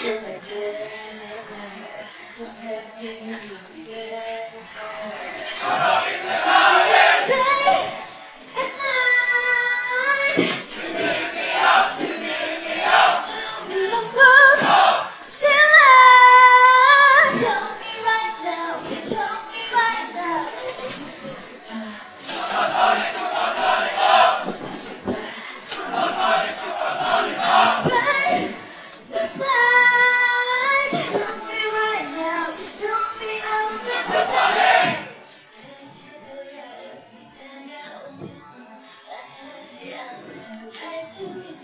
Yeah. Hey,